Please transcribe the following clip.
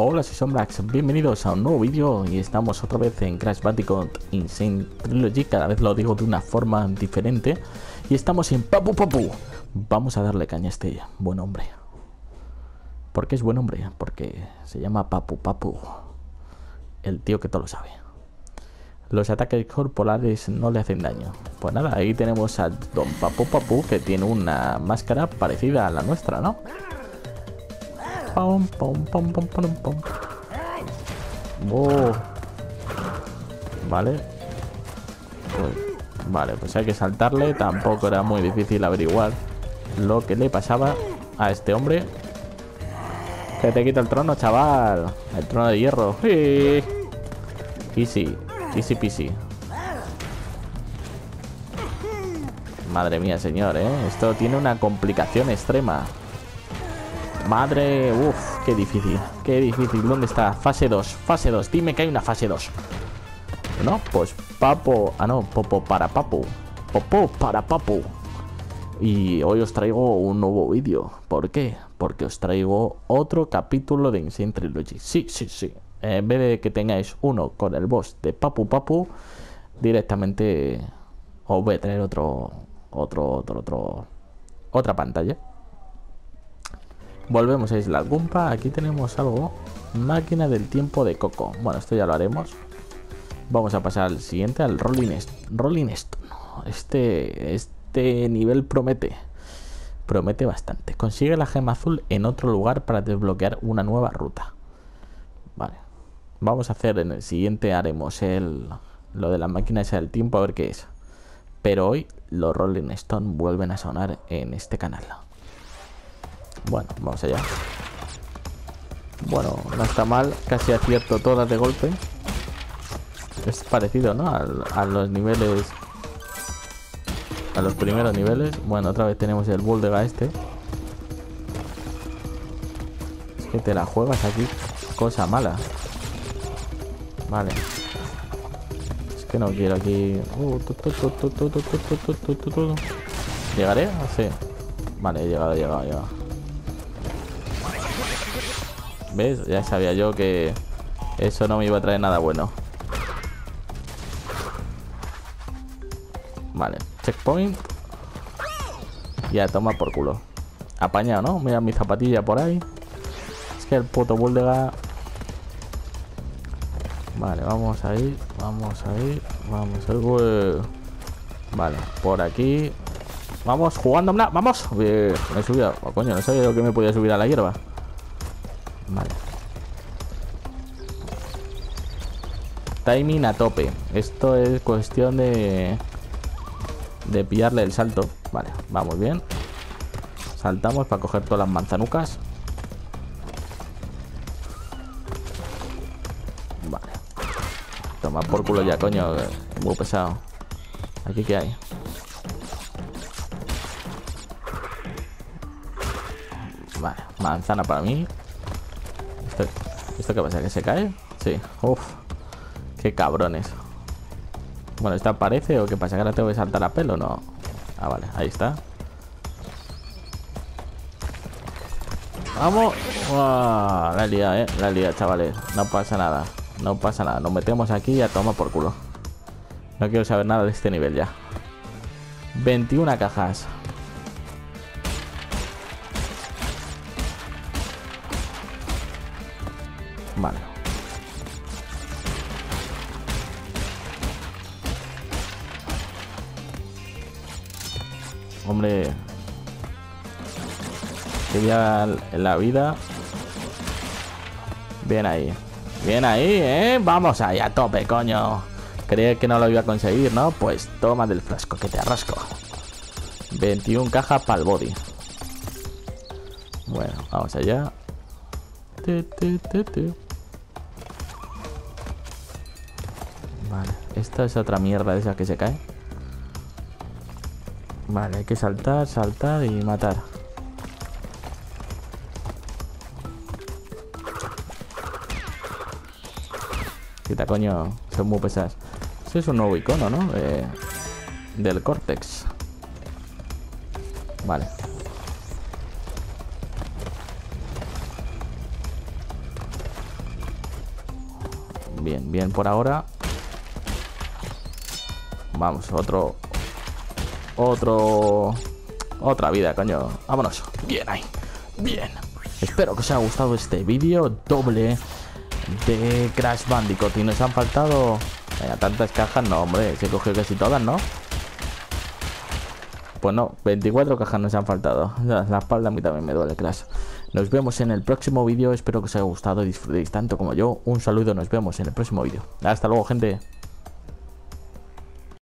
Hola, soy Sombrax, bienvenidos a un nuevo vídeo y estamos otra vez en Crash Bandicoot Insane Trilogy, cada vez lo digo de una forma diferente y estamos en Papu Papu. Vamos a darle caña a este buen hombre. ¿Por qué es buen hombre? Porque se llama Papu Papu, el tío que todo lo sabe. Los ataques corporales no le hacen daño. Pues nada, ahí tenemos a Don Papu Papu que tiene una máscara parecida a la nuestra, ¿no? Pum, pum, pum, pum, pum, pum. Oh. Vale. Pues, vale, pues hay que saltarle. Tampoco era muy difícil averiguar lo que le pasaba a este hombre. Que te quita el trono, chaval. El trono de hierro. Sí. Easy. Easy peasy. Madre mía, señor, ¿eh? Esto tiene una complicación extrema. Madre, uff, qué difícil, qué difícil. ¿Dónde está? Fase 2, fase 2. Dime que hay una fase 2. No, pues papo. Ah, no, popo para papo. Popo para papo. Y hoy os traigo un nuevo vídeo. ¿Por qué? Porque os traigo otro capítulo de Insane Trilogy. Sí, sí, sí. En vez de que tengáis uno con el boss de Papu Papu, directamente os voy a traer otro, otro, otro, otro, otra pantalla. Volvemos a Isla Gumpa. Aquí tenemos algo. Máquina del tiempo de Coco. Bueno, esto ya lo haremos. Vamos a pasar al siguiente, al Rolling, Rolling Stone. Este, este nivel promete. Promete bastante. Consigue la gema azul en otro lugar para desbloquear una nueva ruta. Vale. Vamos a hacer en el siguiente, haremos el, lo de la máquina esa del tiempo a ver qué es. Pero hoy los Rolling Stone vuelven a sonar en este canal. Bueno, vamos allá. Bueno, no está mal. Casi acierto todas de golpe. Es parecido, ¿no? A, los niveles... A los primeros niveles. Bueno, otra vez tenemos el Buldega este. Es que te la juegas aquí. Cosa mala. Vale. Es que no quiero aquí... ¿Llegaré? Sí. Vale, he llegado, he llegado, he llegado. ¿Ves? Ya sabía yo que eso no me iba a traer nada bueno. Vale, checkpoint. Ya, toma por culo. Apañado, ¿no? Mira mi zapatilla por ahí. Es que el puto Buldega... Vale, vamos ahí. Vamos ahí. Vamos ahí. Vale, por aquí. Vamos, jugando. ¡Vamos! Bien, me he subido. Oh, coño, no sabía yo que me podía subir a la hierba. Vale. Timing a tope. Esto es cuestión de... De pillarle el salto. Vale, vamos bien. Saltamos para coger todas las manzanucas. Vale. Toma por culo ya, coño. Muy pesado. Aquí qué hay. Vale, manzana para mí. ¿Esto, qué pasa? ¿Que se cae? Sí. Uf. Qué cabrones. Bueno, ¿esta aparece o qué pasa? ¿Que ahora tengo que saltar a pelo? No. Ah, vale. Ahí está. ¡Vamos! La lía, eh. La lía, chavales. No pasa nada. No pasa nada. Nos metemos aquí y a toma por culo. No quiero saber nada de este nivel ya. 21 cajas. Vale. Hombre. Quería la vida. Bien ahí. Bien ahí, ¿eh? Vamos ahí a tope, coño. Creía que no lo iba a conseguir, ¿no? Pues toma del frasco, que te arrasco. 21 cajas para el body. Bueno, vamos allá. Vale, esta es otra mierda esa que se cae. Vale, hay que saltar, saltar y matar. Quita, coño, son muy pesadas. Ese es un nuevo icono, ¿no? del Cortex. Vale. Bien, bien por ahora. Vamos, otro... Otro... Otra vida, coño. Vámonos. Bien ahí. Bien. Espero que os haya gustado este vídeo doble de Crash Bandicoot. Y nos han faltado... tantas cajas, no, hombre. Se cogió casi todas, ¿no? Pues no, 24 cajas nos han faltado. La espalda a mí también me duele, Crash. Nos vemos en el próximo vídeo. Espero que os haya gustado y disfrutéis tanto como yo. Un saludo, nos vemos en el próximo vídeo. Hasta luego, gente.